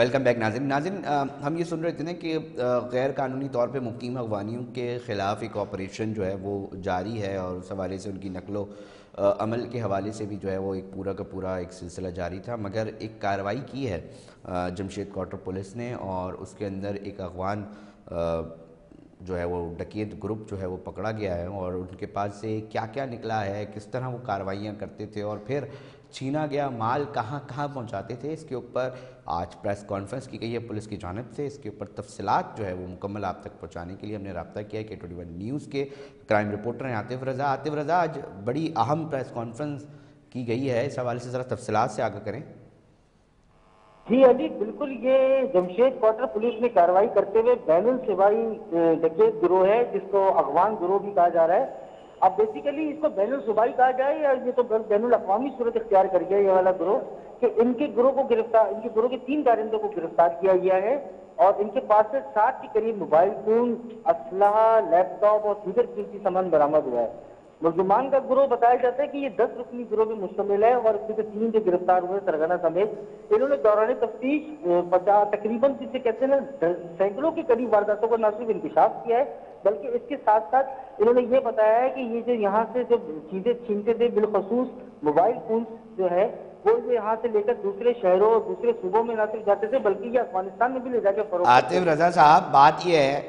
Welcome back नाजिन नाजिन हम ये सुन रहे थे ना कि गैर कानूनी तौर पे मुकीम अफवानियों के ख़िलाफ़ एक ऑपरेशन जो है वो जारी है और उस हवाले से उनकी नकलो अमल के हवाले से भी जो है वो एक पूरा का पूरा एक सिलसिला जारी था। मगर एक कार्रवाई की है जमशेद क्वार्टर पुलिस ने और उसके अंदर एक अफगान जो है वो डकेत ग्रुप जो है वो पकड़ा गया है और उनके पास से क्या क्या निकला है, किस तरह वो कार्रवाइयाँ करते थे और फिर छीना गया, माल कहाँ कहाँ पहुँचाते थे, इसके ऊपर आज प्रेस कॉन्फ्रेंस की गई है, पुलिस की जानब से इसके ऊपर तफसलात जो है वो मुकम्मल आप तक पहुँचाने के लिए हमने रबता किया है के ट्वेंटी वन न्यूज़ के क्राइम रिपोर्टर हैं आतिफ रज़ा। आतिफ रज़ा, आज बड़ी अहम प्रेस कॉन्फ्रेंस की गई है, इस हवाले से ज़रा तफसलत से आगे करें। जी अली बिल्कुल ये जमशेद क्वार्टर पुलिस ने कार्रवाई करते हुए बैनुल सिवाई डकेत गिरोह है, जिसको अगवान गिरोह भी कहा जा रहा है। अब बेसिकली इसको बैनुल सुबाई कहा जाए या ये तो बैनुल अकवामी सूरत इख्तियार कर गया ये वाला ग्रोह कि इनके ग्रोह को गिरफ़्तार, इनके ग्रोह के तीन कारिंदों को गिरफ़्तार किया गया है, और इनके पास से साठ के करीब मोबाइल फ़ोन, असलाह, लैपटॉप और दीगर कीमती सामान बरामद हुआ है। मुलजमान का ग्रोह बताया जाता है कि ये दस रुकनी ग्रोह में मुश्तमिल है और इसमें से तीन जो गिरफ़्तार हुए सरगना समेत इन्होंने दौरान तफ्तीश पचास तकरीबन जिसे कहते हैं ना सैकड़ों के करीब वारदातों को न सिर्फ़ इंकशाफ किया है बल्कि इसके साथ साथ इन्होंने ये बताया है कि ये जो यहाँ से जो चीज़ें छीनते थे बिलखसूस मोबाइल फ़ोन जो है वो जो यहाँ से लेकर दूसरे शहरों और दूसरे सूबों में न सिर्फ़ जाते थे बल्कि ये अफ़गानिस्तान में भी ले जाकर आतिफ रजा साहब बात यह है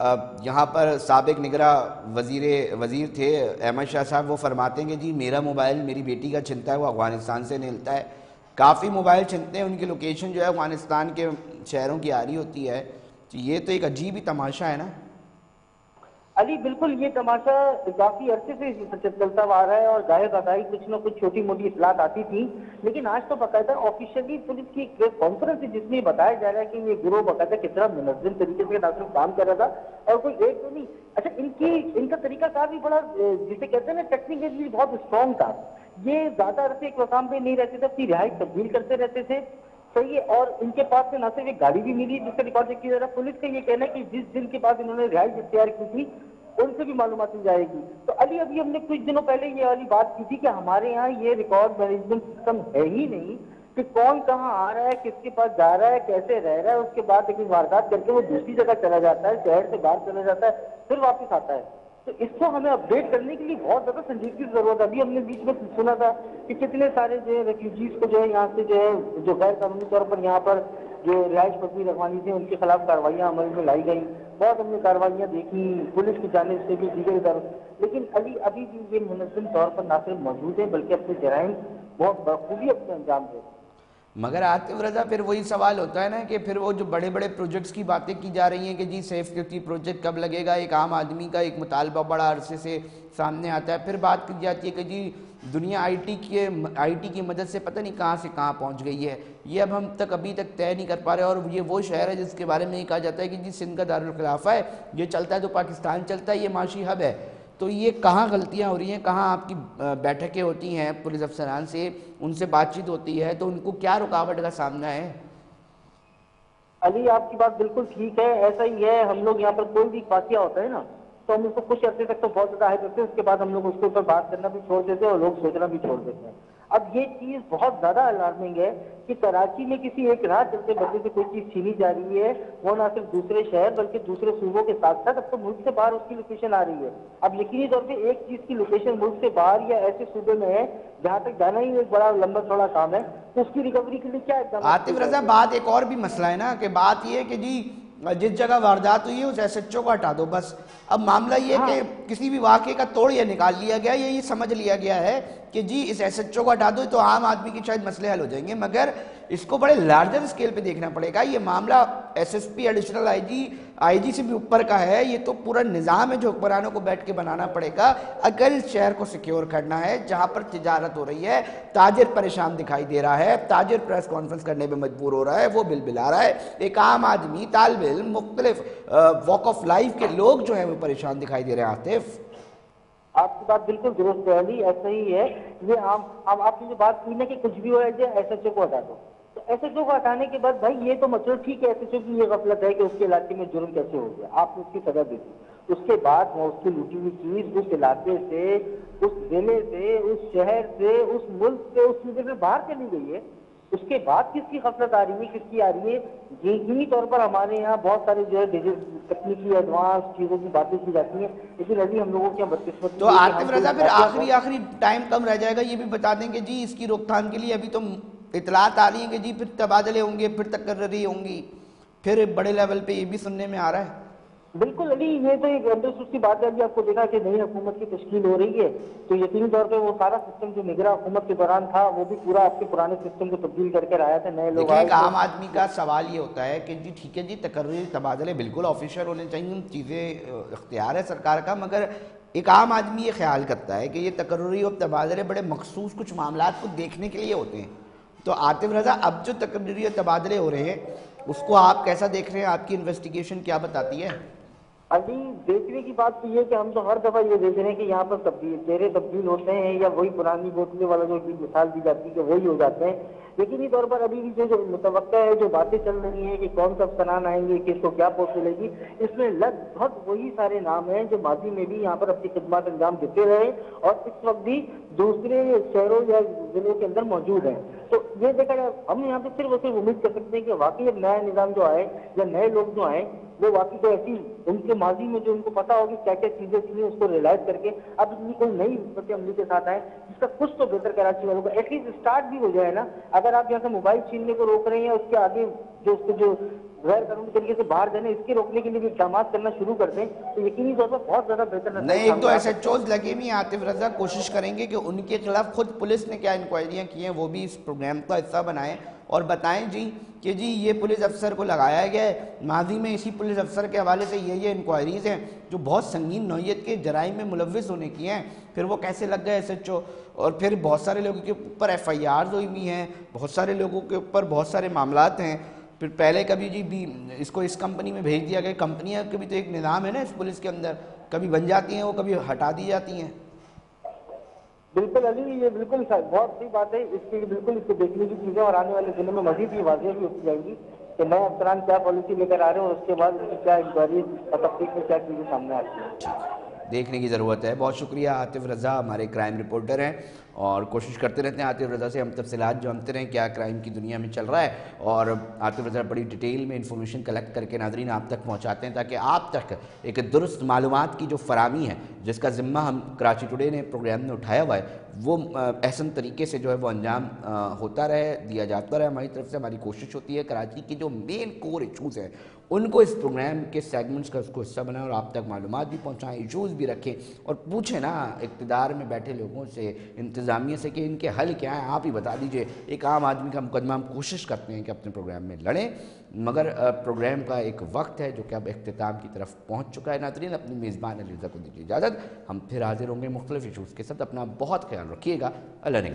यहाँ पर सबक निगरा वज़ीर वज़ीर थे, अहमद शाह साहब, वो फरमाते हैं कि जी, मेरा मोबाइल मेरी बेटी का छिनता है, वो अफ़गानिस्तान से मिलता है। काफ़ी मोबाइल छिनते हैं, उनकी लोकेशन जो है अफ़गानिस्तान के शहरों की आ रही होती है। तो ये तो एक अजीब ही तमाशा है ना। अली, बिल्कुल, ये तमाशा काफ़ी अरसे से चलता आ रहा है और गाय बगाई कुछ ना कुछ छोटी मोटी इतलात आती थी। लेकिन आज तो बाकायदा ऑफिशियली पुलिस की एक कॉन्फ्रेंस है, जिसमें बताया जा रहा है कि ये गिरोह बाकायदा कितना मुनजिम तरीके से ना सिर्फ़ काम कर रहा था और कोई एक तो नहीं। अच्छा इनकी, इनका तरीका का भी बड़ा जिसे कहते हैं ना टेक्निकली बहुत स्ट्रॉन्ग था। ये ज़्यादा अरसे एक मकाम पे नहीं रहते थे, अपनी रिहाई तब्दील करते रहते थे। सही है, और इनके पास से न सिर्फ़ एक गाड़ी भी मिली जिसका रिकॉर्ड चेक किया जा रहा है। पुलिस का ये कहना है कि जिस दिन के बाद इन्होंने रिहाइश इख्तियार की थी, उनसे भी मालूम मिल जाएगी। तो अली, अभी हमने कुछ दिनों पहले ये वाली बात की थी कि हमारे यहाँ ये रिकॉर्ड मैनेजमेंट सिस्टम है ही नहीं कि कौन कहाँ आ रहा है, किसके पास जा रहा है, कैसे रह रहा है, उसके बाद लेकिन वारदात करके वो दूसरी जगह चला जाता है, शहर से बाहर चला जाता है, फिर वापस आता है। तो इसको हमें अपडेट करने के लिए बहुत ज़्यादा संजीदगी की ज़रूरत है। अभी हमने बीच में सुना था कि कितने सारे जो है रेफ्यूजीज को जो है यहाँ से जो है जो गैर कानूनी तौर पर यहाँ पर जो रिहाइश पत्नी रखवानी थी, उनके खिलाफ कार्रवाइयाँ अमल में लाई गई। बहुत हमने कार्रवाइयाँ देखी, पुलिस की जानब से भी दीगर इधर। लेकिन अभी अभी भी ये मुनजम तौर पर ना सिर्फ़ मौजूद है, बल्कि अपने जराइम बहुत बखूबी अपने अंजाम दे मगर आतिफ रजा फिर वही सवाल होता है ना कि फिर वो जो बड़े बड़े प्रोजेक्ट्स की बातें की जा रही हैं कि जी सेफ़ सिक्योरिटी प्रोजेक्ट कब लगेगा, एक आम आदमी का एक मुतालबा बड़ा अरसे से सामने आता है। फिर बात की जाती है कि जी दुनिया आईटी के आईटी की मदद से पता नहीं कहाँ से कहाँ पहुँच गई है। ये अब हम तक अभी तक तय नहीं कर पा रहे और ये वो शहर है जिसके बारे में ये कहा जाता है कि जी सिंध का दारुलखिलाफा है, ये चलता है तो पाकिस्तान चलता है, ये माशी हब है। तो ये कहाँ गलतियाँ हो रही हैं? कहाँ आपकी बैठकें होती हैं पुलिस अफसरान से? उनसे बातचीत होती है तो उनको क्या रुकावट का सामना है? अली, आपकी बात बिल्कुल ठीक है। ऐसा ही है, हम लोग यहाँ पर कोई भी बातिया होता है ना तो हम उसको कुछ अर्से तक तो बहुत ज़्यादा हाई करते हैं उसके बाद हम लोग उसके ऊपर बात करना भी छोड़ देते हैं और लोग सोचना भी छोड़ देते हैं। अब ये चीज़ बहुत ज़्यादा अलार्मिंग है कि कराची में किसी एक राह चलते बंदे से कोई चीज़ छीनी जा रही है, वो ना सिर्फ़ दूसरे शहर बल्कि दूसरे सूबों के साथ साथ अब तो मुल्क से बाहर उसकी लोकेशन आ रही है। अब यकीनी तौर पर एक चीज़ की लोकेशन मुल्क से बाहर या ऐसे सूबे में है, जहाँ तक जाना ही एक बड़ा लंबा थोड़ा काम है तो उसकी रिकवरी के लिए क्या आतिफ रजा, बात एक और भी मसला है ना, कि बात ये कि जी जिस जगह वारदात हुई है उस एस एच ओ को हटा दो बस अब मामला ये हाँ। कि किसी भी वाक्य का तोड़ यह निकाल लिया गया ये ये समझ लिया गया है कि जी इस एस एच ओ को हटा दो तो आम आदमी की शायद मसले हल हो जाएँगे मगर इसको बड़े लार्जर स्केल पे देखना पड़ेगा। ये मामला एसएसपी एडिशनल आईजी आईजी से भी ऊपर का है। ये तो पूरा निज़ाम है जो हुक्मरानों को बैठ के बनाना पड़ेगा, अगर इस शहर को सिक्योर करना है, जहाँ पर तजारत हो रही है, ताजिर परेशान दिखाई दे रहा है, ताजिर प्रेस कॉन्फ्रेंस करने में मजबूर हो रहा है, वो बिल बिला रहा है। एक आम आदमी तालब इम मुख्तलिफ़ वॉक ऑफ़ लाइफ के लोग जो है वो परेशान दिखाई दे रहे हैं, आतिफ। आपकी बात बिल्कुल दुरुस्त है ऐसा ही है। ये हम अब आपने जो बात की ना कि कुछ भी हो जाए एस एच ओ को हटा दो। ओ को हटाने के बाद भाई ये तो मतलब ठीक है एस एच की ये गफलत है कि उसके इलाके में जुर्म कैसे हो गया? आपने उसकी सजा दे दी। उसके बाद वो उसकी लूटी हुई चीज़ उस इलाके से उस ज़िले से उस शहर से उस मुल्क से उस सूबे से बाहर चली गई है। उसके बाद किसकी खफलत आ रही है किसकी आ रही है? यकीनी तौर पर हमारे यहाँ बहुत सारे जो है तकनीकी एडवांस चीज़ों की बातें की जाती हैं। लेकिन अभी हम लोगों के यहाँ बदकिस्मत तो आतिफ रजा फिर आखिरी आखिरी टाइम कम रह जाएगा ये भी बता देंगे जी इसकी रोकथाम के लिए अभी तो इतलात आ रही है कि जी फिर तबादले होंगे फिर तकर्री होंगी। फिर बड़े लेवल पे ये भी सुनने में आ रहा है। बिल्कुल अली ये तो एक अंदर की बात है अभी आपको देखा कि नई हुकूमत की तश्कील हो रही है। तो यकीनी तौर पर वो सारा सिस्टम जो निगरा हुकूमत के दौरान था वो भी पूरा आपके पुराने सिस्टम को तब्दील करके आया था नए लोग एक आम आदमी का सवाल ये होता है कि जी ठीक है जी तकर्री तबादले बिल्कुल ऑफिशियल होने चाहिए उन चीज़ें इख्तियार है सरकार का मगर एक आम आदमी ये ख्याल करता है कि ये तकर्री और तबादले बड़े मखसूस कुछ मामला को देखने के लिए होते हैं। तो आतिफ रजा अब जो तकरीरी तबादले हो रहे हैं, उसको आप कैसा देख रहे हैं? आपकी इन्वेस्टिगेशन क्या बताती है? अभी देखने की बात तो ये कि हम तो हर दफ़ा ये देख रहे हैं कि यहाँ पर तब्दील चेहरे तब्दील होते हैं या वही पुरानी बोतले वाला जो मिसाल दी जाती है वही हो जाते हैं। लेकिन तौर पर अभी भी जो मुतव है, जो बातें चल रही हैं कि कौन सा अफसरान आएँगे, किसको क्या पोस्ट मिलेगी, इसमें लगभग वही सारे नाम हैं जो माजी में भी यहाँ पर अपनी खिदमत अंजाम देते रहे और इस वक्त भी दूसरे शहरों या जिलों के अंदर मौजूद हैं। तो ये देखा जाए, हम यहाँ पे सिर्फ़ सिर्फ़ उम्मीद कर सकते हैं कि वाकई अब नया निज़ाम जो आए या नए लोग जो आए, वो वाकई को ऐसी उनके माजी में जो उनको पता होगी क्या क्या चीज़ें थी, उसको रियलाइज़ करके अब इतनी कोई नई अमली के साथ आए, जिसका कुछ तो बेहतर कराची वालों का एटलीस्ट स्टार्ट भी हो जाए ना अगर आप यहाँ से मोबाइल छीनने को रोक रहे हैं उसके आगे जो उसको जो गैर कानूनी तरीके से बाहर जाने इसके रोकने के लिए भी इकदाम करना शुरू कर दें तो यकीनी तौर पर बहुत ज़्यादा बेहतर नहीं एक तो ऐसे चोज लगे भी आतिफ रजा कोशिश करेंगे कि उनके खिलाफ खुद पुलिस ने क्या इंक्वायरियाँ की हैं वो भी इस प्रोग्राम का हिस्सा बनाएँ। और बताएँ जी कि जी ये पुलिस अफसर को लगाया गया है माजी में इसी पुलिस अफसर के हवाले से ये ये इंक्वायरीज़ हैं जो बहुत संगीन नोयत के जराइ में मुलविस होने की हैं। फिर वो कैसे लग गए एस एच ओ और फिर बहुत सारे लोगों के ऊपर एफ़ आई आर हुई हुई हैं बहुत सारे लोगों के ऊपर बहुत सारे मामला हैं। फिर पहले कभी जी भी इसको इस कंपनी में भेज दिया गया कंपनियाँ का भी तो एक निज़ाम है ना इस पुलिस के अंदर। कभी बन जाती हैं वो कभी हटा दी जाती हैं। बिल्कुल अली ये बिल्कुल बहुत सही बात है इसकी बिल्कुल इसको देखने की चीज़ें और आने वाले दिनों में मजीद भी वाजिया भी होती जाएगी कि नए अफसरान क्या पॉलिसी लेकर आ रहे हैं और उसके बाद उसकी क्या इंक्वायरी और तफ्तीक में क्या चीज़ें सामने आती हैं। देखने की ज़रूरत है। बहुत शुक्रिया आतिफ रज़ा, हमारे क्राइम रिपोर्टर हैं और कोशिश करते रहते हैं आतिफ रज़ा से। हम तफसीत जानते रहें क्या क्राइम की दुनिया में चल रहा है और आतिफ रज़ा बड़ी डिटेल में इंफॉर्मेशन कलेक्ट करके नाजरीन आप तक पहुँचाते हैं ताकि आप तक एक दुरुस्त मालूम की जो फरामी है, जिसका ज़िम्मा हम कराची टुडे ने प्रोग्राम में उठाया हुआ है, वो एहसन तरीके से जो है वो अंजाम होता रहे, दिया जाता रहे। हमारी तरफ़ से हमारी कोशिश होती है कराची की जो मेन कोर इशूज़ हैं उनको इस प्रोग्राम के सेगमेंट्स का उसको हिस्सा बनाएँ और आप तक मालूम भी पहुँचाएँ इशूज़ भी रखें और पूछें ना इकतदार में बैठे लोगों से, इंतज़ामिया से कि इनके हल क्या हैं, आप ही बता दीजिए। एक आम आदमी का मुकदमा हम कोशिश करते हैं कि अपने प्रोग्राम में लड़ें, मगर प्रोग्राम का एक वक्त है जो कि अब अख्ताम की तरफ़ पहुँच चुका है। नातरीन अपनी मेज़बान अलीजा को दीजिए इजाज़त। हम फिर हाजिर होंगे मुख्तलिफ़ इशूज़ के साथ। अपना बहुत ख्याल रखिएगा। अल्लाह ने